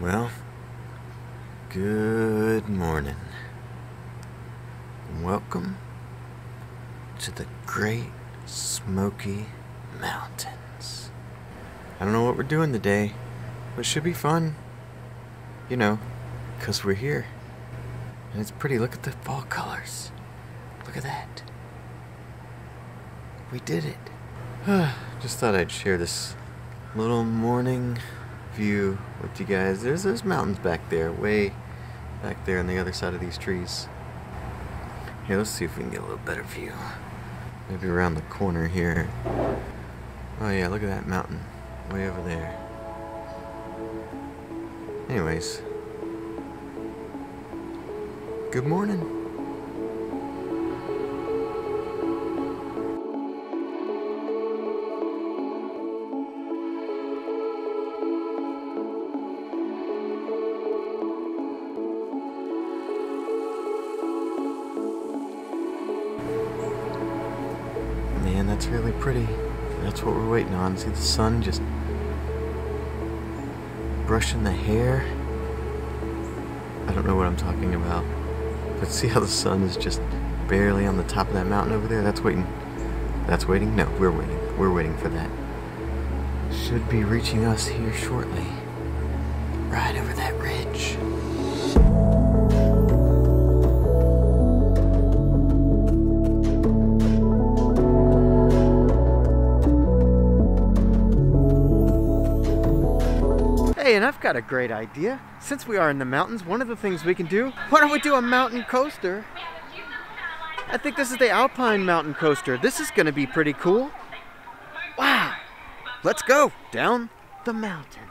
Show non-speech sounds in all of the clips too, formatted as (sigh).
Well, good morning. Welcome to the Great Smoky Mountains. I don't know what we're doing today, but it should be fun. You know, because we're here. And it's pretty. Look at the fall colors. Look at that. We did it. (sighs) Just thought I'd share this little morning view with you guys. There's those mountains back there, way back there on the other side of these trees. Here, let's see if we can get a little better view. Maybe around the corner here. Oh yeah, look at that mountain way over there. Anyways, good morning. Really pretty. That's what we're waiting on. See the sun just brushing the hair. I don't know what I'm talking about. But see how the sun is just barely on the top of that mountain over there? That's waiting. That's waiting? No, we're waiting. We're waiting for that. Should be reaching us here shortly. Right over that ridge. And I've got a great idea. Since we are in the mountains, one of the things we can do, why don't we do a mountain coaster? I think this is the Alpine Mountain Coaster. This is going to be pretty cool. Wow. Let's go down the mountain.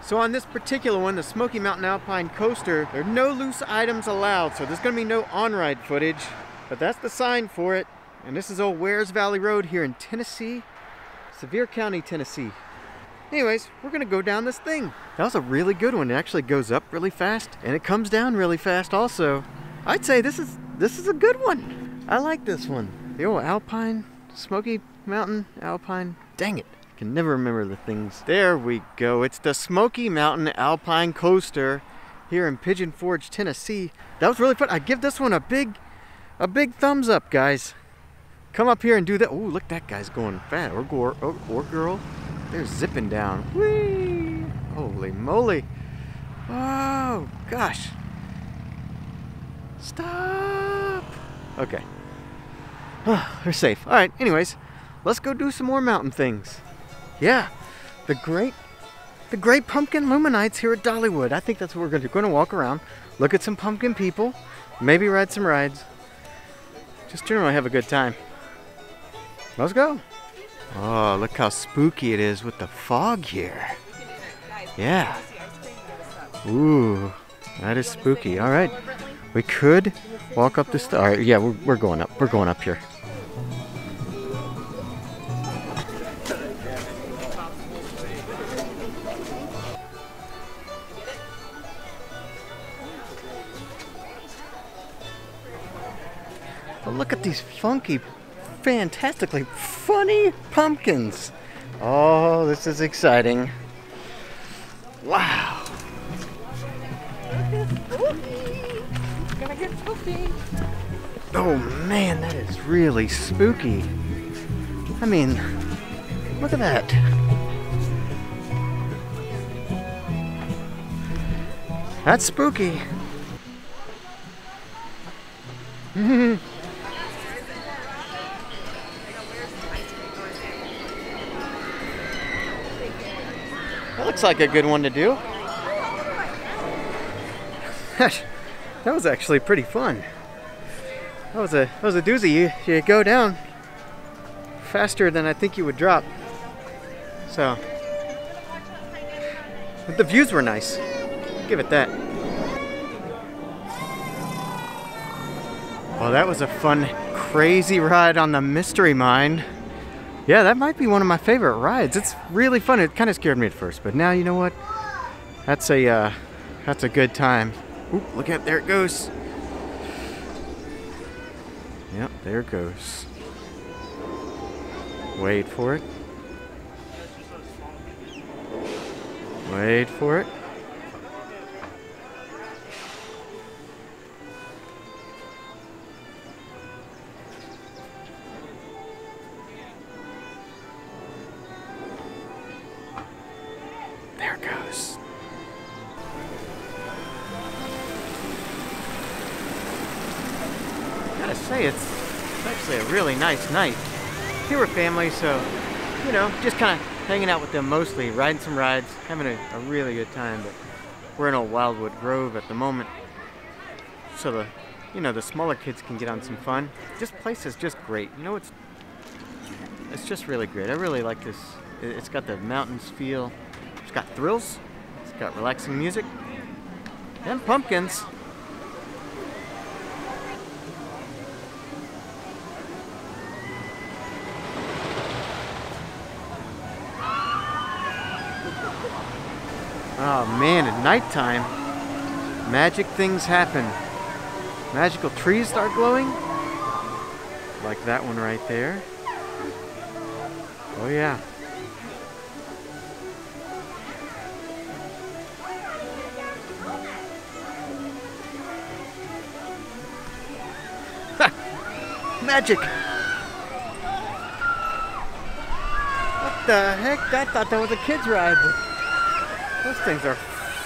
So on this particular one, the Smoky Mountain Alpine Coaster, there are no loose items allowed, so there's going to be no on-ride footage, but that's the sign for it. And this is old Wears Valley Road here in Tennessee, Sevier County, Tennessee. Anyways, we're gonna go down this thing. That was a really good one. It actually goes up really fast and it comes down really fast also. I'd say this is this is a good one. I like this one. The old Alpine, Smoky Mountain Alpine. Dang it. I can never remember the things. There we go. It's the Smoky Mountain Alpine Coaster here in Pigeon Forge, Tennessee. That was really fun. I give this one a big a big thumbs up, guys. Come up here and do that. Oh, look, that guy's going fast. Or, or, or, girl. They're zipping down. Whee! Holy moly. Oh, gosh. Stop. Okay. Ah, they're safe. All right, anyways, let's go do some more mountain things. Yeah, the great, the great pumpkin LumiNights here at Dollywood. I think that's what we're going to do. Going to walk around, look at some pumpkin people, maybe ride some rides. Just generally have a good time. Let's go. Oh, look how spooky it is with the fog here. Yeah. Ooh, that is spooky. All right. We could walk up this. All right. Yeah, we're, we're going up. We're going up here. But look at these funky fantastically funny pumpkins. Oh, this is exciting. Wow. Oh man, that is really spooky. I mean, look at that. That's spooky. (laughs) looks like a good one to do. (laughs) that was actually pretty fun. That was a that was a doozy. You, you go down faster than I think you would drop. So, but the views were nice. Give it that. Well, that was a fun, crazy ride on the Mystery Mine. Yeah, that might be one of my favorite rides. It's really fun. It kind of scared me at first, but now you know what? That's a uh, that's a good time. Ooh, look at there it goes. Yep, there it goes. Wait for it. Wait for it. There it goes. Gotta say, it's, it's actually a really nice night. Fewer family, so, you know, just kind of hanging out with them mostly, riding some rides, having a, a really good time. But we're in old Wildwood Grove at the moment, so the, you know, the smaller kids can get on some fun. This place is just great. You know, it's, it's just really great. I really like this. It's got the mountains feel. It's got thrills. It's got relaxing music. And pumpkins. Oh man, at nighttime, magic things happen. Magical trees start glowing. Like that one right there. Oh yeah. Magic! What the heck? I thought that was a kid's ride. Those things are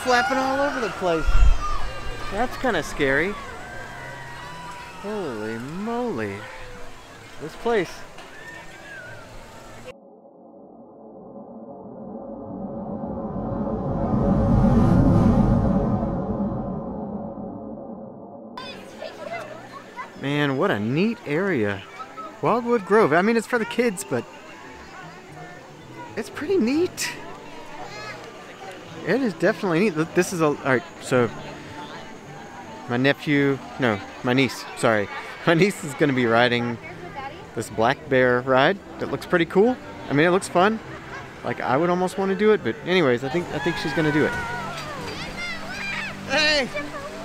flapping all over the place. That's kind of scary. Holy moly. This place. What a neat area. Wildwood Grove. I mean, it's for the kids, but it's pretty neat. It is definitely neat. This is a. Alright, so. My nephew. No, my niece. Sorry. My niece is going to be riding this black bear ride that looks pretty cool. I mean, it looks fun. Like, I would almost want to do it, but, anyways, I think I think she's going to do it. Hey!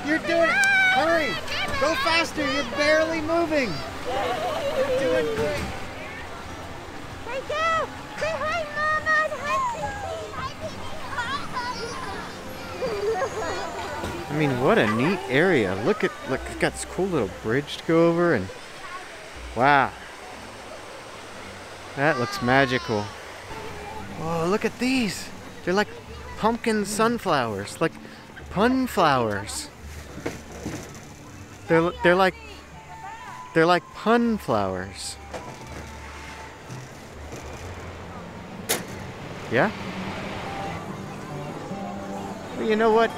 You're doing it! Hurry! Go faster! You're barely moving! You're doing great! Hey, go! Say hi, Mama! and Hi, I mean, what a neat area. Look at, look, it's got this cool little bridge to go over, and wow. That looks magical. Oh, look at these. They're like pumpkin sunflowers, like pun flowers. They're, they're like, they're like pun flowers. Yeah? Well, you know what?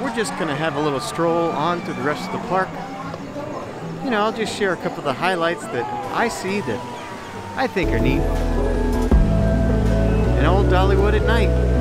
We're just gonna have a little stroll on through the rest of the park. You know, I'll just share a couple of the highlights that I see that I think are neat. In old Dollywood at night.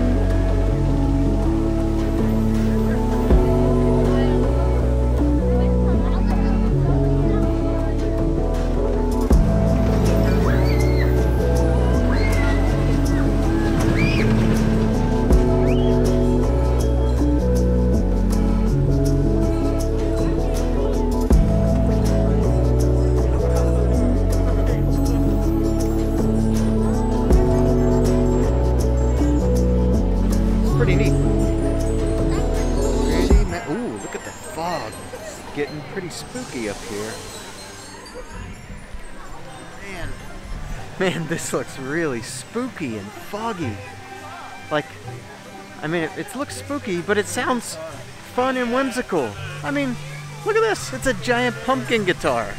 Man, this looks really spooky and foggy. Like, I mean, it, it looks spooky, but it sounds fun and whimsical. I mean, look at this. It's a giant pumpkin guitar.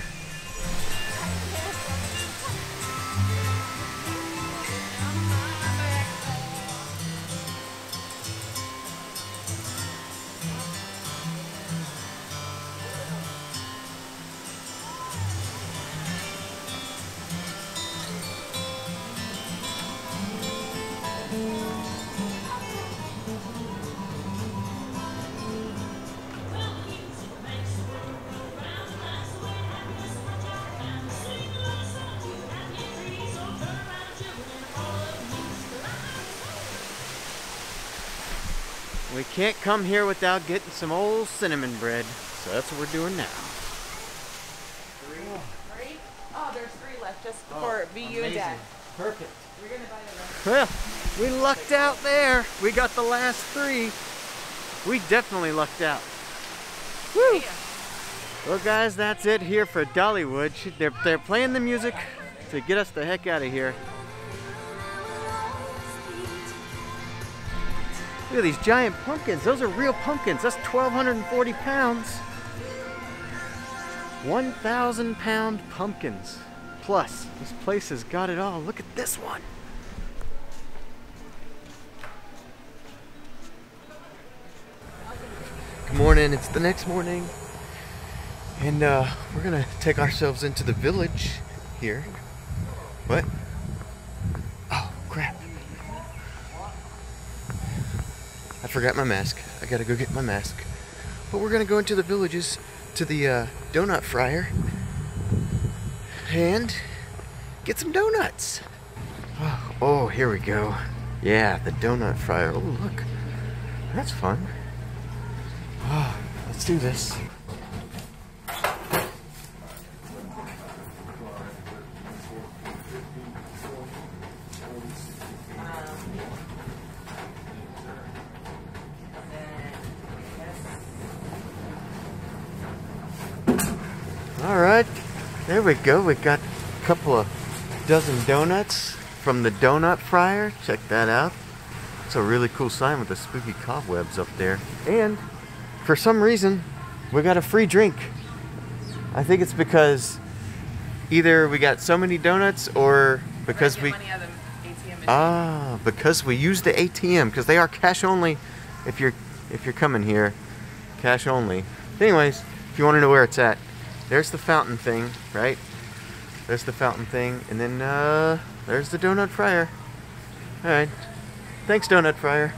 We can't come here without getting some old cinnamon bread. So that's what we're doing now. Three? Oh, there's three left just oh, for be you and Dad. Perfect. You're gonna buy the rest. Well, we lucked out there. We got the last three. We definitely lucked out. Woo! Well, guys, that's it here for Dollywood. They're, they're playing the music to get us the heck out of here. Look at these giant pumpkins. Those are real pumpkins. That's 1,240 pounds. 1,000 pound pumpkins. Plus, this place has got it all. Look at this one. Good morning. It's the next morning. And uh, we're going to take ourselves into the village here. What? Oh, crap. I forgot my mask. I gotta go get my mask. But we're gonna go into the villages to the uh, Donut Friar and get some donuts. Oh, oh, here we go. Yeah, the Donut Friar. Oh, look. That's fun. Oh, let's do this. All right, there we go. We got a couple of dozen donuts from the Donut Friar. Check that out. It's a really cool sign with the spooky cobwebs up there. And for some reason, we got a free drink. I think it's because either we got so many donuts or because we ah because we use the ATM because they are cash only. If you're if you're coming here, cash only. Anyways, if you want to know where it's at, there's the fountain thing, right? There's the fountain thing, and then uh, there's the Donut Friar. All right, thanks, Donut Friar.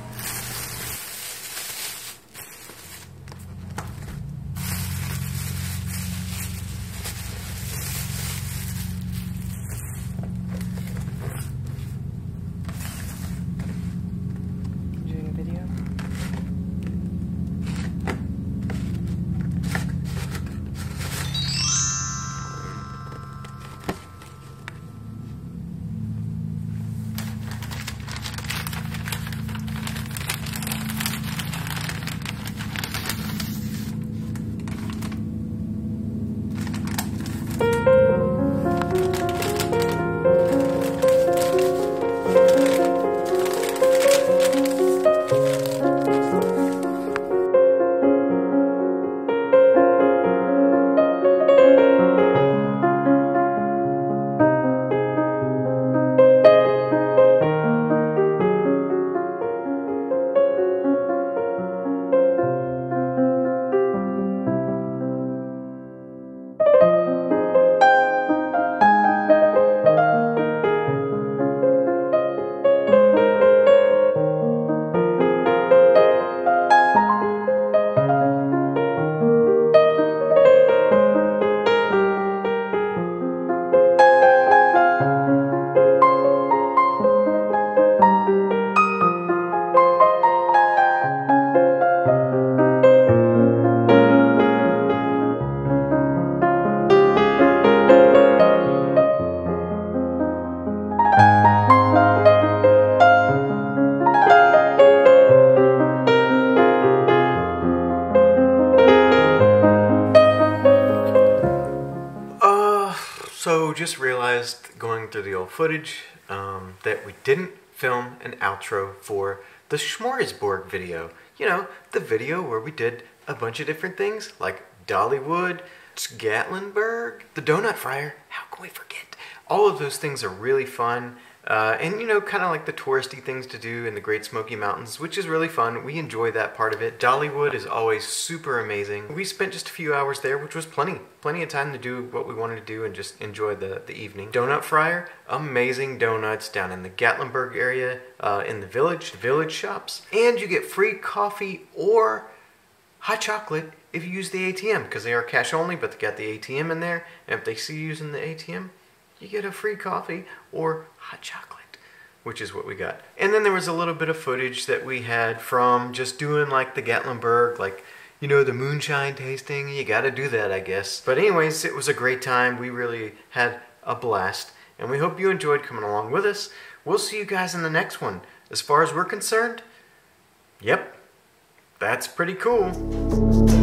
Through the old footage um, that we didn't film an outro for the Smorgasbord video. You know, the video where we did a bunch of different things like Dollywood, Gatlinburg, the Donut Friar. How can we forget? All of those things are really fun. Uh, and you know, kind of like the touristy things to do in the Great Smoky Mountains, which is really fun. We enjoy that part of it. Dollywood is always super amazing. We spent just a few hours there, which was plenty, plenty of time to do what we wanted to do and just enjoy the, the evening. Donut Friar, amazing donuts down in the Gatlinburg area, uh, in the village, village shops, and you get free coffee or hot chocolate if you use the ATM because they are cash only, but they got the ATM in there. And if they see you using the ATM, you get a free coffee or hot chocolate, which is what we got. And then there was a little bit of footage that we had from just doing like the Gatlinburg, like, you know, the moonshine tasting. You got to do that, I guess. But anyways, it was a great time. We really had a blast. and we hope you enjoyed coming along with us. We'll see you guys in the next one. As far as we're concerned, yep, that's pretty cool.